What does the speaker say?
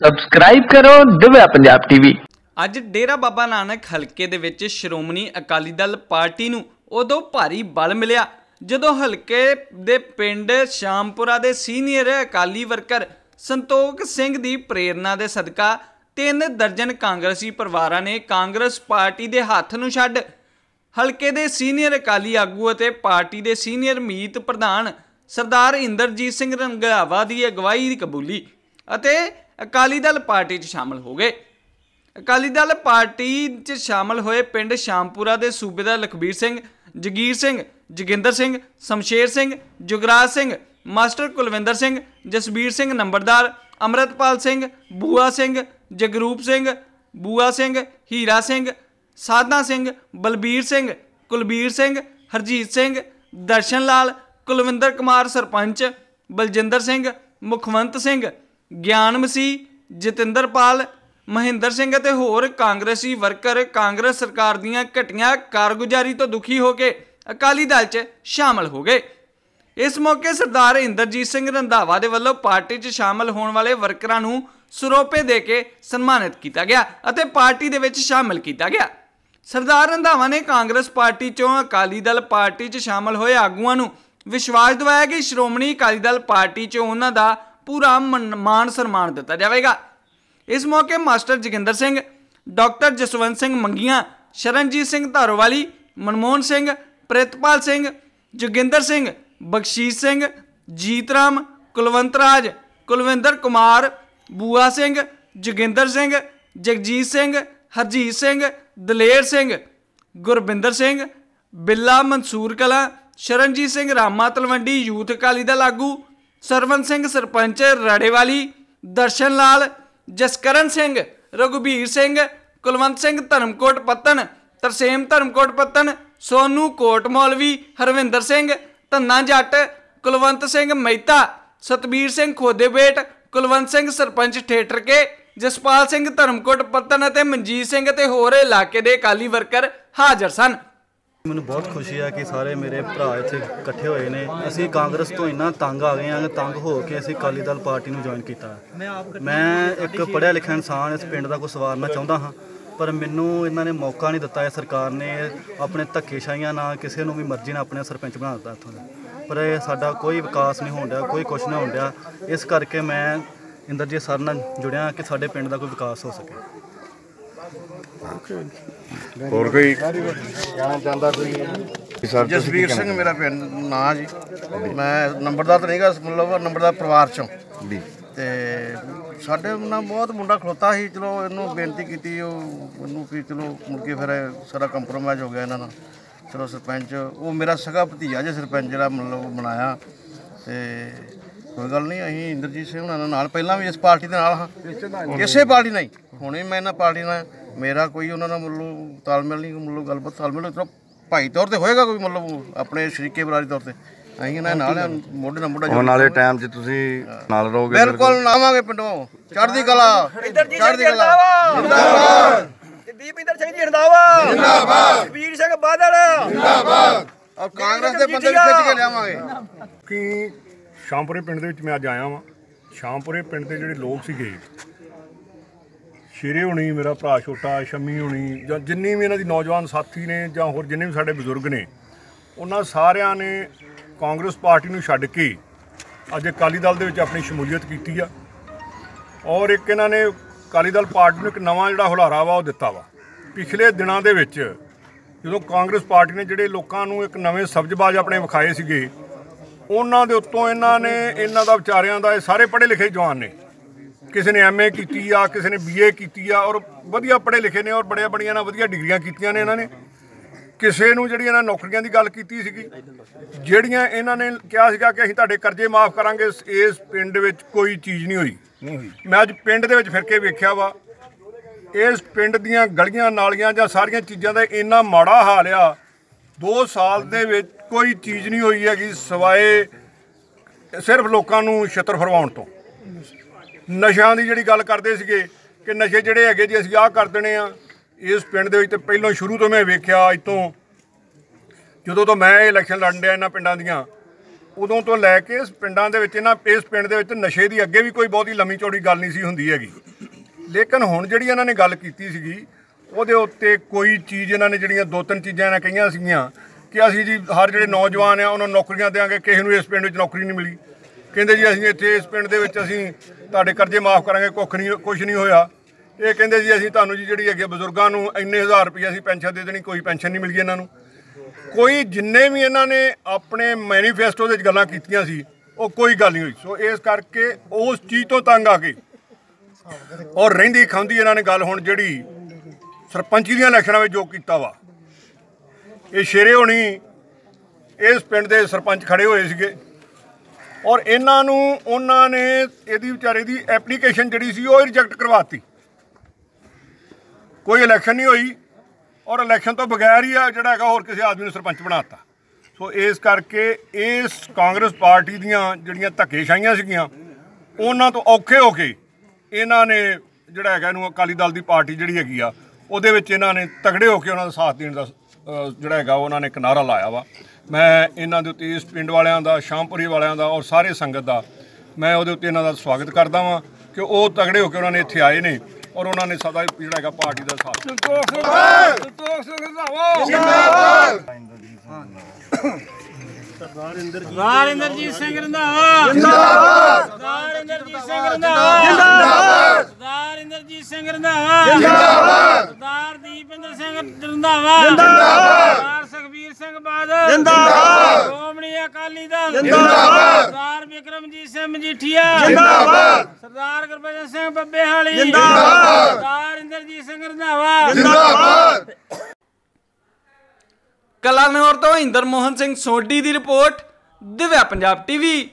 Subscribe ਕਰੋ Divya Punjab TV ਅੱਜ ਡੇਰਾ ਬਾਬਾ ਨਾਨਕ ਹਲਕੇ ਦੇ ਵਿੱਚ ਸ਼੍ਰੋਮਣੀ ਅਕਾਲੀ ਦਲ ਪਾਰਟੀ ਨੂੰ ਉਦੋਂ ਭਾਰੀ ਬਲ ਮਿਲਿਆ, ਜਦੋਂ ਹਲਕੇ ਦੇ ਪਿੰਡ ਸ਼ਾਮਪੁਰਾ ਦੇ ਸੀਨੀਅਰ ਅਕਾਲੀ ਵਰਕਰ ਸੰਤੋਖ ਸਿੰਘ ਦੀ ਪ੍ਰੇਰਣਾ ਦੇ ਸਦਕਾ ਤਿੰਨ ਦਰਜਨ ਕਾਂਗਰਸੀ ਪਰਿਵਾਰਾਂ ਨੇ ਕਾਂਗਰਸ ਪਾਰਟੀ ਦੇ ਹੱਥ ਨੂੰ ਛੱਡ ਹਲਕੇ ਦੇ ਸੀਨੀਅਰ ਅਕਾਲੀ ਆਗੂ ਅਤੇ ਪਾਰਟੀ ਦੇ ਸੀਨੀਅਰ ਮੀਤ ਪ੍ਰਧਾਨ ਸਰਦਾਰ ਇੰਦਰਜੀਤ ਸਿੰਘ ਰੰਗਾਵਾ ਦੀ ਅਗਵਾਈ ਕਬੂਲੀ ਅਤੇ ਅਕਾਲੀ ਦਲ ਪਾਰਟੀ 'ਚ ਸ਼ਾਮਲ ਹੋ ਗਏ। ਅਕਾਲੀ ਦਲ ਪਾਰਟੀ 'ਚ ਸ਼ਾਮਲ ਹੋਏ ਪਿੰਡ ਸ਼ਾਮਪੁਰਾ ਦੇ ਸੂਬੇਦਾਰ ਲਖਬੀਰ ਸਿੰਘ, ਜਗੀਰ ਸਿੰਘ, ਜੋਗਿੰਦਰ ਸਿੰਘ, ਸ਼ਮਸ਼ੇਰ ਸਿੰਘ, ਜੁਗਰਾਜ ਸਿੰਘ, ਮਾਸਟਰ ਕੁਲਵਿੰਦਰ ਸਿੰਘ, ਜਸਬੀਰ ਸਿੰਘ ਨੰਬਰਦਾਰ, ਅਮਰਤਪਾਲ ਸਿੰਘ, ਬੂਆ ਸਿੰਘ, ਜਗਰੂਪ ਸਿੰਘ, ਬੂਆ ਸਿੰਘ, ਹੀਰਾ ਸਿੰਘ, ਸਾਧਨਾ ਸਿੰਘ, ਬਲਬੀਰ ਸਿੰਘ, ਕੁਲਬੀਰ ਸਿੰਘ, ਹਰਜੀਤ ਸਿੰਘ ਦਰਸ਼ਨ ਲਾਲ ਕੁਲਵਿੰਦਰ ਕੁਮਾਰ ਸਰਪੰਚ, ਬਲਜਿੰਦਰ ਸਿੰਘ, ਮੁਖਵੰਤ ਸਿੰਘ ਗਿਆਨ ਮਸੀਹ ਜਤਿੰਦਰਪਾਲ ਮਹਿੰਦਰ ਸਿੰਘ ਅਤੇ ਹੋਰ ਕਾਂਗਰਸੀ ਵਰਕਰ ਕਾਂਗਰਸ ਸਰਕਾਰ ਦੀਆਂ ਘਟੀਆਂ ਕਾਰਗੁਜ਼ਾਰੀ ਤੋਂ ਦੁਖੀ ਹੋ ਕੇ ਅਕਾਲੀ ਦਲ 'ਚ ਸ਼ਾਮਲ ਹੋ ਗਏ। ਇਸ ਮੌਕੇ ਸਰਦਾਰ ਇੰਦਰਜੀਤ ਸਿੰਘ ਰੰਧਾਵਾ ਦੇ ਵੱਲੋਂ ਪਾਰਟੀ 'ਚ ਸ਼ਾਮਲ ਹੋਣ ਵਾਲੇ ਵਰਕਰਾਂ ਨੂੰ ਸਰੋਪੇ ਦੇ ਕੇ ਸਨਮਾਨਿਤ ਕੀਤਾ ਗਿਆ ਅਤੇ ਪਾਰਟੀ ਦੇ ਵਿੱਚ ਸ਼ਾਮਲ ਕੀਤਾ ਗਿਆ। ਸਰਦਾਰ ਰੰਧਾਵਾ ਨੇ ਕਾਂਗਰਸ ਪਾਰਟੀ 'ਚੋਂ ਅਕਾਲੀ ਦਲ ਪਾਰਟੀ 'ਚ ਸ਼ਾਮਲ ਹੋਏ ਆਗੂਆਂ ਨੂੰ ਵਿਸ਼ਵਾਸ ਦਿਵਾਇਆ ਕਿ ਸ਼੍ਰੋਮਣੀ ਅਕਾਲੀ ਦਲ ਪਾਰਟੀ 'ਚ ਉਹਨਾਂ ਦਾ ਪੂਰਾ ਮਨ- ਮਾਣ ਸਨਮਾਨ ਦਿੱਤਾ ਜਾਵੇਗਾ। ਇਸ ਮੌਕੇ ਮਾਸਟਰ ਜੋਗਿੰਦਰ ਸਿੰਘ, ਡਾਕਟਰ ਜਸਵੰਤ ਸਿੰਘ ਮੰਗੀਆਂ, ਸ਼ਰਨਜੀਤ ਸਿੰਘ ਧਾਰੋਵਾਲੀ, ਮਨਮੋਹਨ ਸਿੰਘ, ਪ੍ਰਿਤਪਾਲ ਸਿੰਘ, ਜੋਗਿੰਦਰ ਸਿੰਘ, ਬਖਸ਼ੀਸ਼ ਸਿੰਘ ਜੀਤਰਾਮ ਕੁਲਵੰਤ ਰਾਜ, ਕੁਲਵਿੰਦਰ ਕੁਮਾਰ, ਬੂਆ ਸਿੰਘ, ਜੋਗਿੰਦਰ ਸਿੰਘ, ਜਗਜੀਤ ਸਿੰਘ, ਹਰਜੀਤ ਸਿੰਘ, ਦਲੇਰ ਸਿੰਘ, ਗੁਰਬਿੰਦਰ ਸਿੰਘ, ਬਿੱਲਾ ਮਨਸੂਰ ਕਲਾ, ਸ਼ਰਨਜੀਤ ਸਿੰਘ ਰਾਮਾ ਤਲਵੰਡੀ, ਯੂਥ ਅਕਾਲੀ ਦਲ ਆਗੂ ਸਰਵਨ ਸਿੰਘ ਸਰਪੰਚ ਰੜੇਵਾਲੀ, ਦਰਸ਼ਨ ਲਾਲ, ਜਸਕਰਨ ਸਿੰਘ, ਰਘੁਬੀਰ ਸਿੰਘ, ਕੁਲਵੰਤ ਸਿੰਘ ਧਰਮਕੋਟ ਪੱਤਨ ਤਰਸੇਮ ਧਰਮਕੋਟ ਪੱਤਨ ਸੋਨੂ ਕੋਟ ਮੌਲਵੀ, ਹਰਵਿੰਦਰ ਸਿੰਘ, ਧੰਨਾ ਜੱਟ, ਕੁਲਵੰਤ ਸਿੰਘ ਮਹਿਤਾ, ਸਤਬੀਰ ਸਿੰਘ ਖੋਦੇਬੇਟ, ਕੁਲਵੰਤ ਸਿੰਘ ਸਰਪੰਚ ਠੇਠਰ ਕੇ ਜਸਪਾਲ ਸਿੰਘ ਧਰਮਕੋਟ ਪੱਤਨ ਅਤੇ ਮਨਜੀਤ ਸਿੰਘ ਅਤੇ ਹੋਰ ਇਲਾਕੇ ਦੇ ਅਕਾਲੀ ਵਰਕਰ ਹਾਜ਼ਰ ਸਨ। ਮੈਨੂੰ ਬਹੁਤ ਖੁਸ਼ੀ ਆ ਕਿ ਸਾਰੇ ਮੇਰੇ ਭਰਾ ਇੱਥੇ ਇਕੱਠੇ ਹੋਏ ਨੇ। ਅਸੀਂ ਕਾਂਗਰਸ ਤੋਂ ਇੰਨਾ ਤੰਗ ਆ ਗਏ ਆ ਤੰਗ ਹੋ ਕੇ ਅਸੀਂ ਅਕਾਲੀ ਦਲ ਪਾਰਟੀ ਨੂੰ ਜੁਆਇਨ ਕੀਤਾ। ਮੈਂ ਇੱਕ ਪੜ੍ਹਿਆ ਲਿਖਿਆ ਇਨਸਾਨ ਇਸ ਪਿੰਡ ਦਾ ਕੋਈ ਸਵਾਰਨਾ ਚਾਹੁੰਦਾ ਹਾਂ ਪਰ ਮੈਨੂੰ ਇਹਨਾਂ ਨੇ ਮੌਕਾ ਨਹੀਂ ਦਿੱਤਾ। ਇਹ ਸਰਕਾਰ ਨੇ ਆਪਣੇ ਧੱਕੇਸ਼ਾਹੀਆਂ ਨਾਲ ਕਿਸੇ ਨੂੰ ਵੀ ਮਰਜ਼ੀ ਨਾਲ ਆਪਣੇ ਸਰਪੰਚ ਬਣਾ ਦਿੱਤਾ ਇੱਥੋਂ ਦਾ। ਪਰ ਇਹ ਸਾਡਾ ਕੋਈ ਵਿਕਾਸ ਨਹੀਂ ਹੋਣ ਡਿਆ ਕੋਈ ਕੁਛ ਨਹੀਂ ਹੋਣ ਡਿਆ। ਇਸ ਕਰਕੇ ਮੈਂ ਇੰਦਰਜੀਤ ਸਰ ਨਾਲ ਜੁੜਿਆ ਕਿ ਸਾਡੇ ਪਿੰਡ ਦਾ ਕੋਈ ਵਿਕਾਸ ਹੋ ਸਕੇ। ਹੋਰ ਕੋਈ ਕਹਿਣਾ ਚਾਹੁੰਦਾ ਕੋਈ? ਸਰ ਜਸਵੀਰ ਸਿੰਘ ਮੇਰਾ ਪਿੰਡ ਨਾਂ ਜੀ। ਮੈਂ ਨੰਬਰਦਾਰ ਤਾਂ ਨਹੀਂਗਾ ਮਤਲਬ ਨੰਬਰਦਾਰ ਪਰਿਵਾਰ ਚੋਂ। ਜੀ। ਤੇ ਸਾਡੇ ਨਾਲ ਬਹੁਤ ਮੁੰਡਾ ਖਲੋਤਾ ਸੀ ਚਲੋ ਇਹਨੂੰ ਬੇਨਤੀ ਕੀਤੀ ਉਹ ਉਹਨੂੰ ਵੀ ਚਲੋ ਮੁੜ ਕੇ ਫਿਰ ਸਾਰਾ ਕੰਪਰੋਮਾਈਜ਼ ਹੋ ਗਿਆ ਇਹਨਾਂ ਨਾਲ। ਚਲੋ ਸਰਪੰਚ ਉਹ ਮੇਰਾ ਸਗਾ ਭਤੀਜਾ ਜੇ ਸਰਪੰਚ ਜਿਹੜਾ ਮਤਲਬ ਬਣਾਇਆ। ਤੇ ਕੋਈ ਗੱਲ ਨਹੀਂ ਅਸੀਂ ਇੰਦਰਜੀਤ ਸਿੰਘ ਉਹਨਾਂ ਨਾਲ ਪਹਿਲਾਂ ਵੀ ਇਸ ਪਾਰਟੀ ਦੇ ਨਾਲ ਹਾਂ। ਇਸੇ ਪਾਰਟੀ ਨਾਲ ਹੀ। ਹੁਣੇ ਮੈਂ ਇਹਨਾਂ ਪਾਰਟੀ ਨਾਲ ਮੇਰਾ ਕੋਈ ਉਹਨਾਂ ਨਾਲ ਮਤਲਬ ਤਾਲਮੇਲ ਨਹੀਂ ਮਤਲਬ ਗੱਲਬਾਤ ਤਾਲਮੇਲ ਚਲੋ ਭਾਈ ਤੌਰ ਤੇ ਹੋਏਗਾ ਕੋਈ ਮਤਲਬ ਆਪਣੇ ਸ਼ਰੀਕੇ ਬਰਾਰੀ ਤੌਰ ਤੇ। ਅਸੀਂ ਇਹਨਾਂ ਨਾਲ ਆ, ਮੋਢੇ ਨਾਲ ਮੋਢਾ ਵਾਲੇ ਟਾਈਮ 'ਚ ਤੁਸੀਂ ਨਾਲ ਰਹੋਗੇ ਬਿਲਕੁਲ ਆਵਾਂਗੇ ਪਿੰਡੋਂ। ਚੜ੍ਹਦੀ ਕਲਾ। ਚੜ੍ਹਦੀ ਕਲਾ। ਦੀਪ ਇੰਦਰ ਸਿੰਘ ਜੀ ਹੰਦਾਵਾ ਜਿੰਦਾਬਾਦ। ਵੀਰ ਸਿੰਘ ਬਾਦਲ। ਔਰ ਕਾਂਗਰਸ ਦੇ ਬੰਦੇ ਵੀ ਖਿੱਚ ਕੇ ਲਿਆਵਾਂਗੇ। ਕਿ ਸ਼ਾਮਪੁਰੇ ਪਿੰਡ ਦੇ ਵਿੱਚ ਮੈਂ ਅੱਜ ਆਇਆ ਵਾਂ। ਸ਼ਾਮਪੁਰੇ ਪਿੰਡ ਦੇ ਜਿਹੜੇ ਲੋਕ ਸੀਗੇ ਸ਼ੇਰੇ ਹੋਣੀ, ਮੇਰਾ ਭਰਾ ਛੋਟਾ, ਸ਼ਮੀ ਹੋਣੀ, ਜਾਂ ਜਿੰਨੀ ਵੀ ਇਹਨਾਂ ਦੀ ਨੌਜਵਾਨ ਸਾਥੀ ਨੇ ਜਾਂ ਹੋਰ ਜਿੰਨੇ ਵੀ ਸਾਡੇ ਬਜ਼ੁਰਗ ਨੇ, ਉਹਨਾਂ ਸਾਰਿਆਂ ਨੇ ਕਾਂਗਰਸ ਪਾਰਟੀ ਨੂੰ ਛੱਡ ਕੇ ਅੱਜ ਅਕਾਲੀ ਦਲ ਦੇ ਵਿੱਚ ਆਪਣੀ ਸ਼ਮੂਲੀਅਤ ਕੀਤੀ ਆ। ਔਰ ਇੱਕ ਇਹਨਾਂ ਨੇ ਅਕਾਲੀ ਦਲ ਪਾਰਟੀ ਨੂੰ ਇੱਕ ਨਵਾਂ ਜਿਹੜਾ ਹੁਲਾਰਾ ਵਾ, ਉਹ ਦਿੱਤਾ ਵਾ। ਪਿਛਲੇ ਦਿਨਾਂ ਦੇ ਵਿੱਚ ਜਦੋਂ ਕਾਂਗਰਸ ਪਾਰਟੀ ਨੇ ਜਿਹੜੇ ਲੋਕਾਂ ਨੂੰ ਇੱਕ ਨਵੇਂ ਸਬਜ਼ਬਾਜ਼ ਆਪਣੇ ਵਿਖਾਏ ਸੀਗੇ, ਉਹਨਾਂ ਦੇ ਉੱਤੋਂ ਇਹਨਾਂ ਨੇ, ਇਹਨਾਂ ਦਾ ਵਿਚਾਰਿਆਂ ਦਾ ਇਹ ਸਾਰੇ ਪੜ੍ਹੇ ਲਿਖੇ ਜਵਾਨ ਨੇ। ਕਿਸੇ ਨੇ ਐਮਏ ਕੀਤੀ ਆ ਕਿਸੇ ਨੇ ਬੀਏ ਕੀਤੀ ਆ ਔਰ ਵਧੀਆ ਪੜ੍ਹੇ ਲਿਖੇ ਨੇ ਔਰ ਬੜੀਆਂ ਬੜੀਆਂ ਨਾਲ ਵਧੀਆ ਡਿਗਰੀਆਂ ਕੀਤੀਆਂ ਨੇ ਇਹਨਾਂ ਨੇ। ਕਿਸੇ ਨੂੰ ਜਿਹੜੀਆਂ ਇਹਨਾਂ ਨੌਕਰੀਆਂ ਦੀ ਗੱਲ ਕੀਤੀ ਸੀਗੀ ਜਿਹੜੀਆਂ ਇਹਨਾਂ ਨੇ ਕਿਹਾ ਸੀਗਾ ਕਿ ਅਸੀਂ ਤੁਹਾਡੇ ਕਰਜ਼ੇ ਮਾਫ ਕਰਾਂਗੇ ਇਸ- ਇਸ ਪਿੰਡ ਵਿੱਚ ਕੋਈ ਚੀਜ਼ ਨਹੀਂ ਹੋਈ। ਮੈਂ ਅੱਜ ਪਿੰਡ ਦੇ ਵਿੱਚ ਫਿਰ ਕੇ ਵੇਖਿਆ ਵਾ ਇਸ ਪਿੰਡ ਦੀਆਂ ਗਲੀਆਂ ਨਾਲੀਆਂ ਜਾਂ ਸਾਰੀਆਂ ਚੀਜ਼ਾਂ ਦਾ ਇੰਨਾ ਮਾੜਾ ਹਾਲ ਆ 2 ਸਾਲ ਦੇ ਵਿੱਚ ਕੋਈ ਚੀਜ਼ ਨਹੀਂ ਹੋਈ ਹੈਗੀ ਸਿਵਾਏ ਸਿਰਫ ਲੋਕਾਂ ਨੂੰ ਛਿੱਤਰ ਫਰਵਾਉਣ ਤੋਂ। ਨਸ਼ਿਆਂ ਦੀ ਜਿਹੜੀ ਗੱਲ ਕਰਦੇ ਸੀਗੇ ਕਿ ਨਸ਼ੇ ਜਿਹੜੇ ਹੈਗੇ ਜੀ ਅਸੀਂ ਆਹ ਕਰ ਦੇਣੇ ਆ। ਇਸ ਪਿੰਡ ਦੇ ਵਿੱਚ ਤੇ ਪਹਿਲਾਂ ਸ਼ੁਰੂ ਤੋਂ ਮੈਂ ਵੇਖਿਆ ਅੱਜ ਤੋਂ ਜਦੋਂ ਤੋਂ ਮੈਂ ਇਹ ਇਲੈਕਸ਼ਨ ਲੜਨ ਡਿਆ ਇਹਨਾਂ ਪਿੰਡਾਂ ਦੀਆਂ, ਉਦੋਂ ਤੋਂ ਲੈ ਕੇ ਇਸ ਪਿੰਡਾਂ ਦੇ ਵਿੱਚ ਇਹਨਾਂ, ਇਸ ਪਿੰਡ ਦੇ ਵਿੱਚ ਨਸ਼ੇ ਦੀ ਅੱਗੇ ਵੀ ਕੋਈ ਬਹੁਤੀ ਲੰਮੀ ਚੌੜੀ ਗੱਲ ਨਹੀਂ ਸੀ ਹੁੰਦੀ ਹੈਗੀ। ਲੇਕਿਨ ਹੁਣ ਜਿਹੜੀ ਇਹਨਾਂ ਨੇ ਗੱਲ ਕੀਤੀ ਸੀਗੀ, ਉਹਦੇ ਉੱਤੇ ਕੋਈ ਚੀਜ਼ ਇਹਨਾਂ ਨੇ ਜਿਹੜੀਆਂ ਦੋ ਤਿੰਨ ਚੀਜ਼ਾਂ ਇਹਨਾਂ ਕਹੀਆਂ ਸੀਗੀਆਂ ਕਿ ਅਸੀਂ ਜੀ ਹਰ ਜਿਹੜੇ ਨੌਜਵਾਨ ਆ, ਉਹਨਾਂ ਨੂੰ ਨੌਕਰੀਆਂ ਦੇਵਾਂਗੇ ਕਿਸੇ ਨੂੰ ਇਸ ਪਿੰਡ ਵਿੱਚ ਨੌਕਰੀ ਨਹੀਂ ਮਿਲੀ। ਕਹਿੰਦੇ ਜੀ ਅਸੀਂ ਇੱਥੇ ਇਸ ਪਿੰਡ ਦੇ ਵਿੱਚ ਅਸੀਂ ਤੁਹਾਡੇ ਕਰਜ਼ੇ ਮਾਫ ਕਰਾਂਗੇ, ਕੁੱਖ ਨਹੀਂ ਕੁਝ ਨਹੀਂ ਹੋਇਆ। ਇਹ ਕਹਿੰਦੇ ਜੀ ਅਸੀਂ ਤੁਹਾਨੂੰ ਜੀ ਜਿਹੜੀ ਅੱਗੇ ਬਜ਼ੁਰਗਾਂ ਨੂੰ ਇੰਨੇ ਹਜ਼ਾਰ ਰੁਪਏ ਅਸੀਂ ਪੈਨਸ਼ਨ ਦੇ ਦੇਣੀ, ਕੋਈ ਪੈਨਸ਼ਨ ਨਹੀਂ ਮਿਲੀ ਇਹਨਾਂ ਨੂੰ। ਕੋਈ ਜਿੰਨੇ ਵੀ ਇਹਨਾਂ ਨੇ ਆਪਣੇ ਮੈਨੀਫੈਸਟੋ ਦੇ ਵਿੱਚ ਗੱਲਾਂ ਕੀਤੀਆਂ ਸੀ, ਉਹ ਕੋਈ ਗੱਲ ਨਹੀਂ ਹੋਈ। ਸੋ ਇਸ ਕਰਕੇ ਉਸ ਚੀਜ਼ ਤੋਂ ਤੰਗ ਆ ਕੇ ਔਰ ਰਹਿੰਦੀ ਖਾਂਦੀ ਇਹਨਾਂ ਨੇ ਗੱਲ ਹੁਣ ਜਿਹੜੀ ਸਰਪੰਚੀ ਦੀਆਂ ਇਲੈਕਸ਼ਨਾਂ ਵਿੱਚ ਜੋ ਕੀਤਾ ਵਾ। ਇਹ ਸ਼ੇਰੇ ਹੋਣੀ, ਇਸ ਪਿੰਡ ਦੇ ਸਰਪੰਚ ਖੜੇ ਹੋਏ ਸੀਗੇ। ਔਰ ਇਹਨਾਂ ਨੂੰ ਉਹਨਾਂ ਨੇ ਇਹਦੀ ਵਿਚਾਰੇ ਦੀ ਐਪਲੀਕੇਸ਼ਨ ਜਿਹੜੀ ਸੀ ਉਹ ਰਿਜੈਕਟ ਕਰਵਾਤੀ। ਕੋਈ ਇਲੈਕਸ਼ਨ ਨਹੀਂ ਹੋਈ ਔਰ ਇਲੈਕਸ਼ਨ ਤੋਂ ਬਗੈਰ ਹੀ ਆ ਜਿਹੜਾ ਹੈਗਾ ਹੋਰ ਕਿਸੇ ਆਦਮੀ ਨੂੰ ਸਰਪੰਚ ਬਣਾਤਾ ਸੋ ਇਸ ਕਰਕੇ ਇਸ ਕਾਂਗਰਸ ਪਾਰਟੀ ਦੀਆਂ ਜਿਹੜੀਆਂ ਧੱਕੇਸ਼ਾਹੀਆਂ ਸੀਗੀਆਂ, ਉਹਨਾਂ ਤੋਂ ਔਖੇ ਹੋ ਕੇ ਇਹਨਾਂ ਨੇ ਜਿਹੜਾ ਹੈਗਾ ਇਹਨੂੰ ਅਕਾਲੀ ਦਲ ਦੀ ਪਾਰਟੀ ਜਿਹੜੀ ਹੈਗੀ ਆ, ਉਹਦੇ ਵਿੱਚ ਇਹਨਾਂ ਨੇ ਤਗੜੇ ਹੋ ਕੇ ਉਹਨਾਂ ਦਾ ਸਾਥ ਦੇਣ ਦਾ ਜਿਹੜਾ ਹੈਗਾ, ਉਹਨਾਂ ਨੇ ਇੱਕ ਨਾਰਾ ਲਾਇਆ ਵਾ। ਮੈਂ ਇਹਨਾਂ ਦੇ ਉੱਤੇ ਇਸ ਪਿੰਡ ਵਾਲਿਆਂ ਦਾ ਸ਼ਾਮਪੁਰੀ ਵਾਲਿਆਂ ਦਾ ਔਰ ਸਾਰੇ ਸੰਗਤ ਦਾ ਮੈਂ ਉਹਦੇ ਉੱਤੇ ਇਹਨਾਂ ਦਾ ਸਵਾਗਤ ਕਰਦਾ ਵਾਂ ਕਿ ਉਹ ਤਗੜੇ ਹੋ ਕੇ ਉਹਨਾਂ ਨੇ ਇੱਥੇ ਆਏ ਨੇ ਔਰ ਉਹਨਾਂ ਨੇ ਸਦਾ ਜਿਹੜਾ ਹੈਗਾ ਪਾਰਟੀ ਦਾ ਸਾਥ ਸਰਦਾਰ ਇੰਦਰਜੀਤ ਸਿੰਘ ਰੰਧਾਵਾ। ਜਿੰਦਾਬਾਦ ਸਰਦਾਰ ਇੰਦਰਜੀਤ ਸਿੰਘ ਰੰਧਾਵਾ। ਜਿੰਦਾਬਾਦ ਸਰਦਾਰ ਇੰਦਰਜੀਤ ਸਿੰਘ ਰੰਧਾਵਾ। ਜਿੰਦਾਬਾਦ ਰੰਧਾਵਾ ਜਿੰਦਾਬਾਦ। ਸਰਦਾਰ ਸੁਖਬੀਰ ਸਿੰਘ ਬਾਦਲ। ਜਿੰਦਾਬਾਦ। ਸ਼੍ਰੋਮਣੀ ਅਕਾਲੀ ਦਲ। ਜਿੰਦਾਬਾਦ। ਸਰਦਾਰ ਵਿਕਰਮਜੀਤ ਸਿੰਘ ਮਜੀਠੀਆ। ਜਿੰਦਾਬਾਦ। ਸਰਦਾਰ ਗੁਰਬਚਨ ਸਿੰਘ ਬੱਬੇਹਾਲੀ ਜਿੰਦਾਬਾਦ। ਸਰਦਾਰ ਇੰਦਰਜੀਤ ਸਿੰਘ ਰੰਧਾਵਾ। ਕਲਾਨੌਰ ਤੋਂ ਇੰਦਰ ਮੋਹਨ ਸਿੰਘ ਸੋਢੀ ਦੀ ਰਿਪੋਰਟ ਦਿਵਿਆ ਪੰਜਾਬ ਟੀਵੀ।